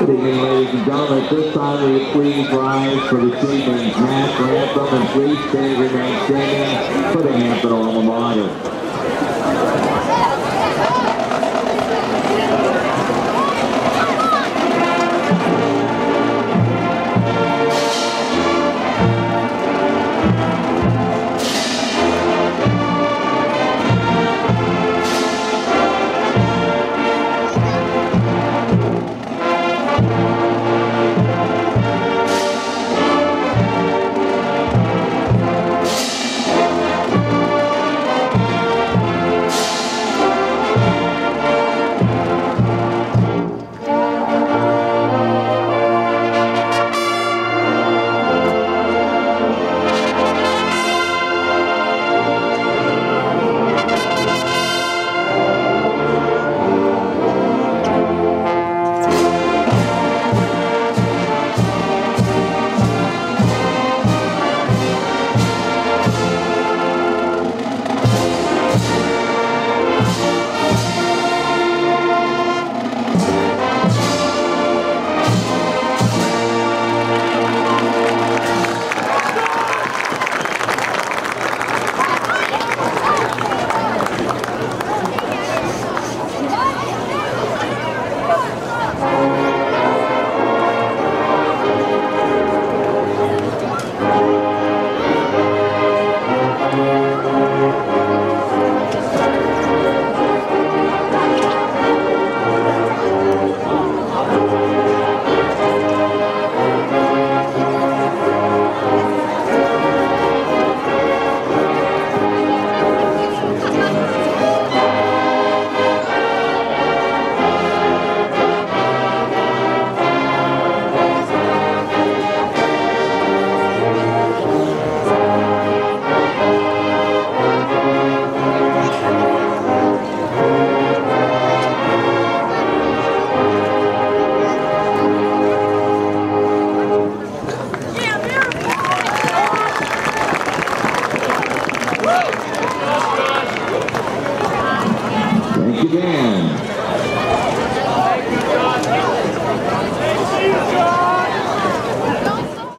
Evening, ladies and gentlemen. At this time, you please rise for the evening's national anthem and please stay remain standing for the Hampton alma mater. Dan.